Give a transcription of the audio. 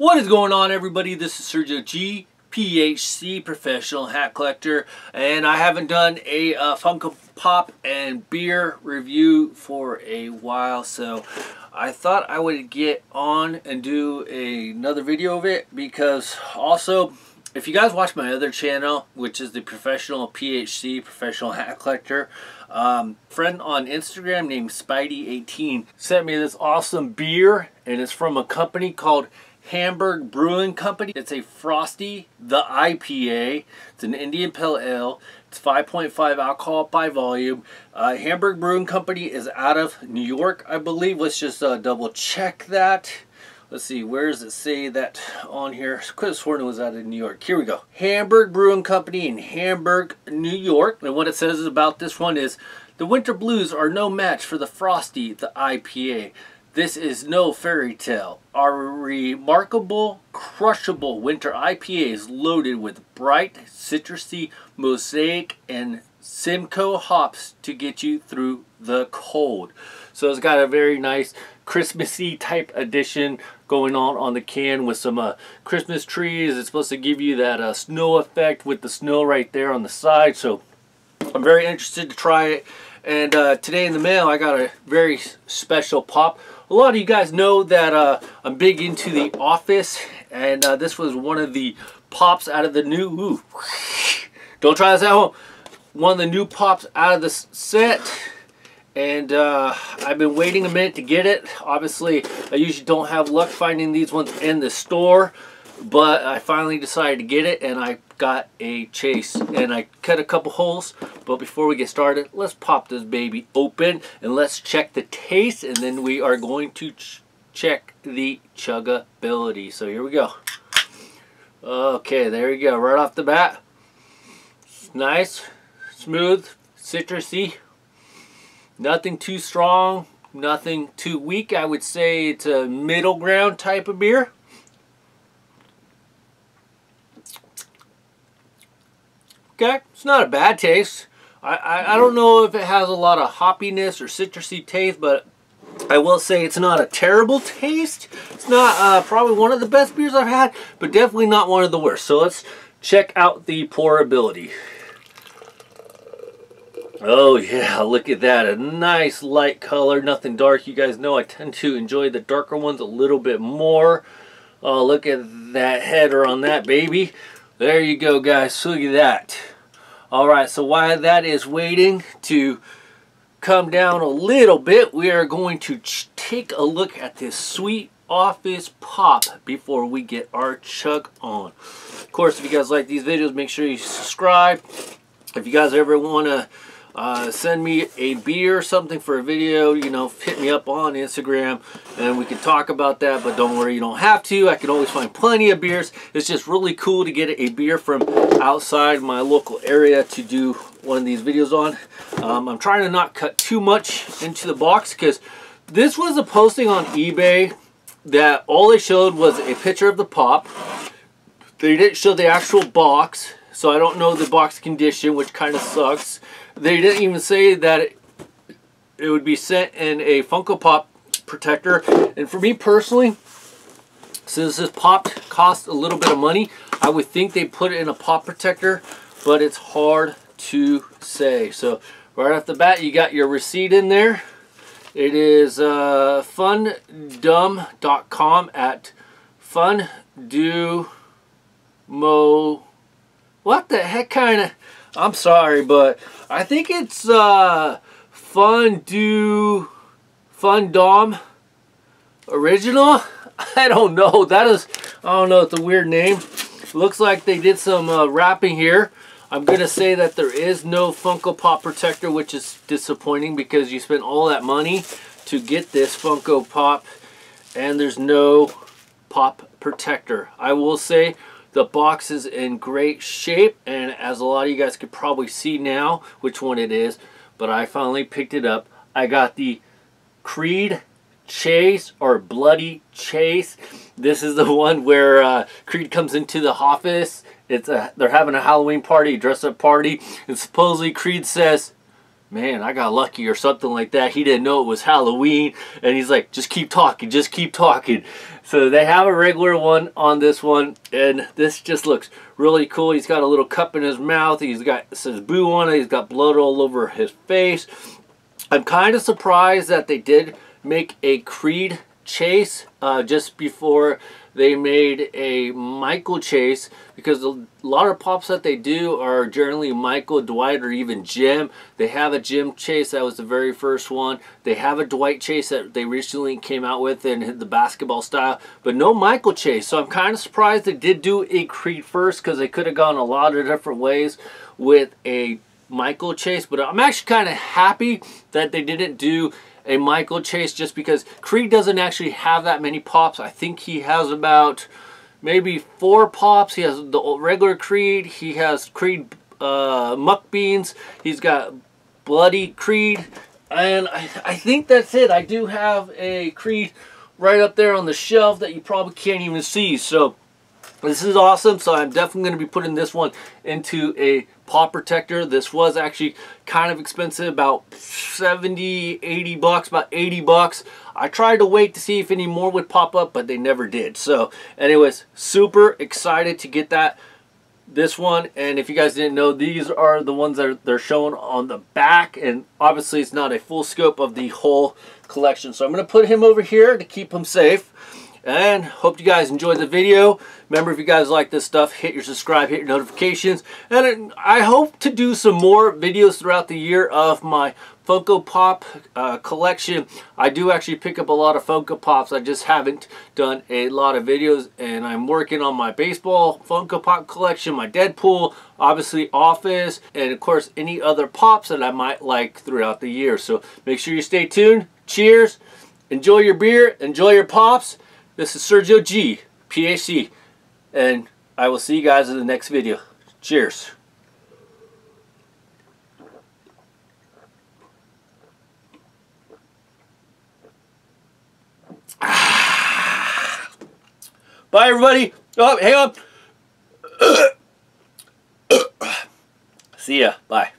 What is going on everybody? This is Sergio G, PHC Professional Hat Collector and I haven't done a uh, Funko Pop and beer review for a while so I thought I would get on and do a, another video of it because also if you guys watch my other channel which is the Professional PHC Professional Hat Collector um, friend on Instagram named Spidey18 sent me this awesome beer and it's from a company called Hamburg Brewing Company. It's a Frosty, the IPA. It's an Indian Pale Ale. It's 5.5 alcohol by volume. Uh, Hamburg Brewing Company is out of New York, I believe. Let's just uh, double check that. Let's see, where does it say that on here? Could have was out of New York. Here we go. Hamburg Brewing Company in Hamburg, New York. And what it says about this one is, the winter blues are no match for the Frosty, the IPA. This is no fairy tale. Our remarkable, crushable winter IPA is loaded with bright, citrusy, mosaic, and Simcoe hops to get you through the cold. So it's got a very nice Christmassy type edition going on on the can with some uh, Christmas trees. It's supposed to give you that uh, snow effect with the snow right there on the side. So I'm very interested to try it. And uh, today in the mail I got a very special pop a lot of you guys know that uh, I'm big into The Office, and uh, this was one of the pops out of the new, ooh, don't try this at home, one of the new pops out of the set, and uh, I've been waiting a minute to get it. Obviously, I usually don't have luck finding these ones in the store, but I finally decided to get it, and I got a chase, and I cut a couple holes, but before we get started, let's pop this baby open and let's check the taste and then we are going to ch check the chuggability. So here we go. Okay, there you go. Right off the bat. Nice, smooth, citrusy. Nothing too strong, nothing too weak. I would say it's a middle ground type of beer. Okay, it's not a bad taste. I, I, I don't know if it has a lot of hoppiness or citrusy taste, but I will say it's not a terrible taste. It's not uh, probably one of the best beers I've had, but definitely not one of the worst. So let's check out the pourability. Oh yeah, look at that. A nice light color, nothing dark. You guys know I tend to enjoy the darker ones a little bit more. Oh, look at that header on that baby. There you go, guys. Look at that. Alright, so while that is waiting to come down a little bit, we are going to take a look at this sweet office pop before we get our chug on. Of course, if you guys like these videos, make sure you subscribe. If you guys ever want to uh, send me a beer or something for a video, you know, hit me up on Instagram and we can talk about that. But don't worry, you don't have to. I can always find plenty of beers. It's just really cool to get a beer from outside my local area to do one of these videos on. Um, I'm trying to not cut too much into the box because this was a posting on eBay that all they showed was a picture of the pop. They didn't show the actual box, so I don't know the box condition, which kind of sucks. They didn't even say that it, it would be sent in a Funko Pop protector. And for me personally, since this pop cost a little bit of money, I would think they put it in a pop protector, but it's hard to say. So right off the bat, you got your receipt in there. It is uh, fundum.com at fundumo. What the heck kind of I'm sorry, but I think it's uh, Fun Do Fun Dom Original. I don't know. That is, I don't know. It's a weird name. Looks like they did some uh, wrapping here. I'm going to say that there is no Funko Pop protector, which is disappointing because you spent all that money to get this Funko Pop and there's no pop protector. I will say the box is in great shape and as a lot of you guys could probably see now which one it is, but I finally picked it up. I got the Creed Chase or Bloody Chase. This is the one where uh, Creed comes into the office. It's a, they're having a Halloween party, dress up party, and supposedly Creed says, man, I got lucky or something like that. He didn't know it was Halloween. And he's like, just keep talking, just keep talking. So they have a regular one on this one. And this just looks really cool. He's got a little cup in his mouth. He's got, says boo on it. He's got blood all over his face. I'm kind of surprised that they did make a Creed chase uh, just before they made a Michael chase because a lot of pops that they do are generally Michael, Dwight, or even Jim. They have a Jim chase that was the very first one. They have a Dwight chase that they recently came out with in the basketball style, but no Michael chase. So I'm kind of surprised they did do a Creed first because they could have gone a lot of different ways with a Michael chase. But I'm actually kind of happy that they didn't do a Michael Chase just because Creed doesn't actually have that many pops. I think he has about maybe four pops. He has the regular Creed. He has Creed uh, Mung Beans. He's got Bloody Creed. And I, I think that's it. I do have a Creed right up there on the shelf that you probably can't even see. So this is awesome. So I'm definitely going to be putting this one into a pop protector. This was actually kind of expensive, about 70, 80 bucks, about 80 bucks. I tried to wait to see if any more would pop up, but they never did. So anyways, super excited to get that this one and if you guys didn't know these are the ones that are, they're shown on the back and obviously it's not a full scope of the whole collection so i'm going to put him over here to keep him safe and hope you guys enjoyed the video. Remember, if you guys like this stuff, hit your subscribe, hit your notifications. And I hope to do some more videos throughout the year of my Funko Pop uh, collection. I do actually pick up a lot of Funko Pops. I just haven't done a lot of videos. And I'm working on my baseball Funko Pop collection, my Deadpool, obviously Office, and of course any other Pops that I might like throughout the year. So make sure you stay tuned. Cheers. Enjoy your beer. Enjoy your Pops. This is Sergio G, PAC, and I will see you guys in the next video. Cheers. Ah. Bye, everybody. Oh, hang on. see ya. Bye.